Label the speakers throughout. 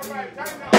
Speaker 1: Thank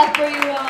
Speaker 1: Left for you all.